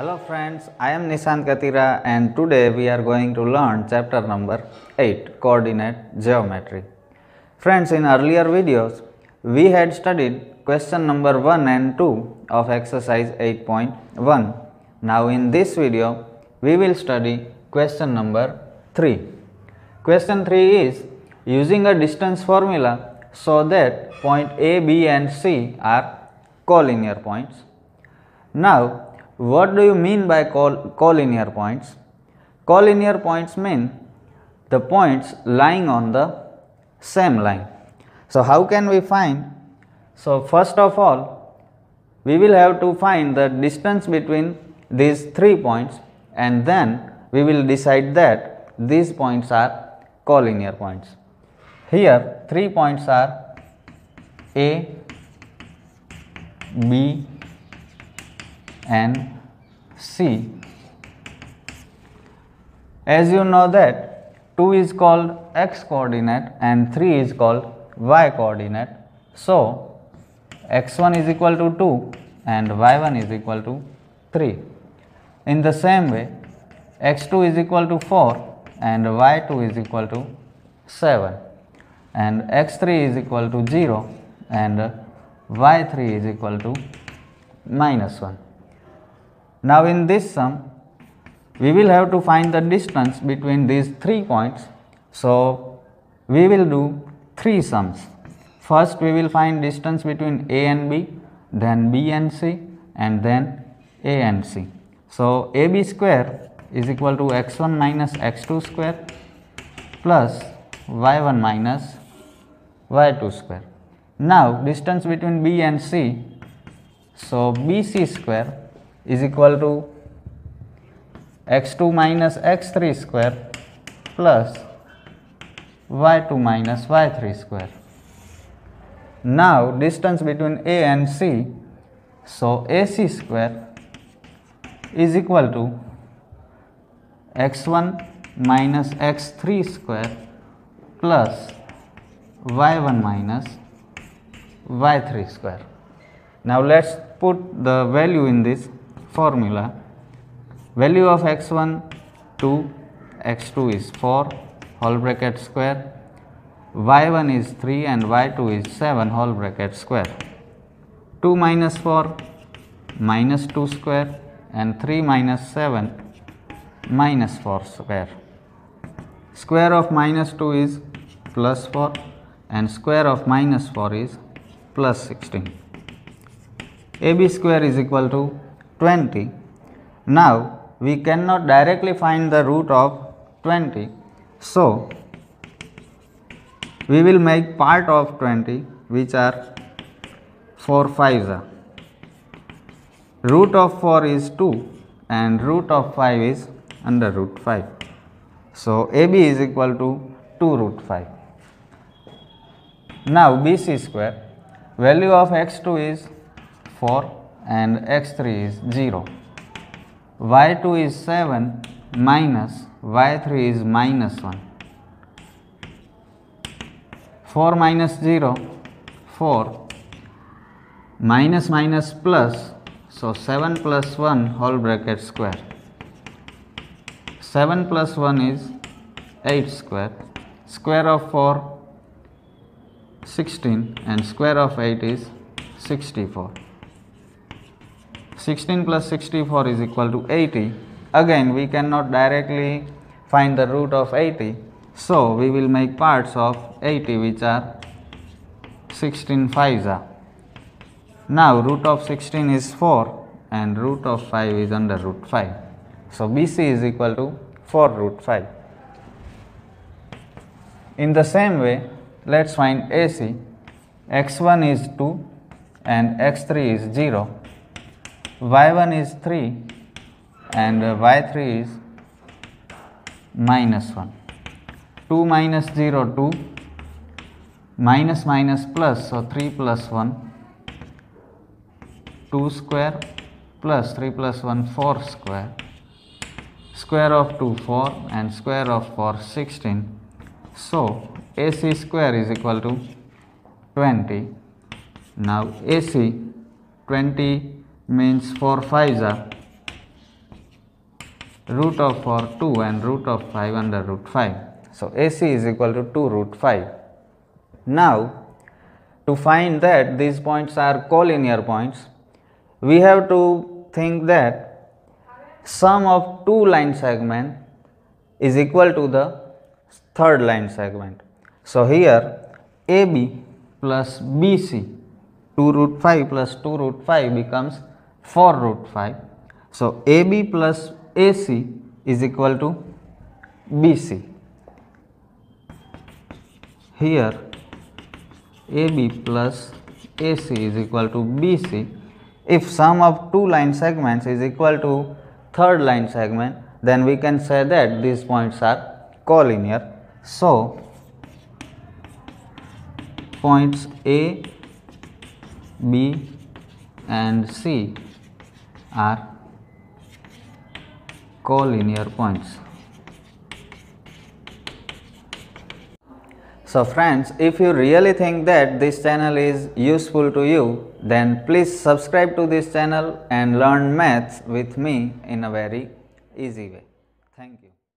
Hello friends, I am Nishant Katira and today we are going to learn chapter number 8 Coordinate Geometry. Friends, in earlier videos we had studied question number 1 and 2 of exercise 8.1. Now in this video we will study question number 3. Question 3 is using a distance formula so that point A, B and C are collinear points. Now what do you mean by col- collinear points? Collinear points mean the points lying on the same line. So, how can we find? So, first of all, we will have to find the distance between these three points and then we will decide that these points are collinear points. Here, three points are A, B, and C. As you know that 2 is called x coordinate and 3 is called y coordinate. So, x1 is equal to 2 and y1 is equal to 3. In the same way, x2 is equal to 4 and y2 is equal to 7 and x3 is equal to 0 and y3 is equal to minus 1. Now in this sum, we will have to find the distance between these three points. So we will do three sums. First we will find distance between A and B, then B and C and then A and C. So AB square is equal to x1 minus x2 square plus y1 minus y2 square. Now distance between B and C, so BC square is equal to x2 minus x3 square plus y2 minus y3 square. Now distance between A and C, so AC square is equal to x1 minus x3 square plus y1 minus y3 square. Now let's put the value in this formula. Value of x1 2, x2 is 4 whole bracket square, y1 is 3 and y2 is 7 whole bracket square. 2 minus 4 minus 2 square and 3 minus 7 minus 4 square. Square of minus 2 is plus 4 and square of minus 4 is plus 16. AB square is equal to 20. Now we cannot directly find the root of 20. So we will make part of 20 which are 4 5s. Root of 4 is 2 and root of 5 is under root 5. So AB is equal to 2 root 5. Now BC square value of x2 is 4 and x3 is 0. y2 is 7 minus y3 is minus 1. 4 minus 0 4 minus minus plus so 7 plus 1 whole bracket square 7 plus 1 is 8 square square of 4 16 and square of 8 is 64 16 plus 64 is equal to 80 again we cannot directly find the root of 80 so we will make parts of 80 which are 16 5s are. Now root of 16 is 4 and root of 5 is under root 5 so bc is equal to 4 root 5 in the same way let's find ac x1 is 2 and x3 is 0 y1 is 3 and y3 is minus 1 2 minus 0 2 minus minus plus so 3 plus 1 2 square plus 3 plus 1 4 square. Square of 2 4 and square of 4 16 so AC square is equal to 20 now AC 20 means 4 5s are root of 4 2 and root of 5 under root 5. So, AC is equal to 2 root 5. Now, to find that these points are collinear points, we have to think that sum of two line segment is equal to the third line segment. So, here AB plus BC 2 root 5 plus 2 root 5 becomes 4 root 5. So, AB plus AC is equal to BC. Here AB plus AC is equal to BC. If sum of two line segments is equal to third line segment, then we can say that these points are collinear. So, points A, B and C are collinear points. So friends, if you really think that this channel is useful to you, then please subscribe to this channel and learn maths with me in a very easy way. Thank you.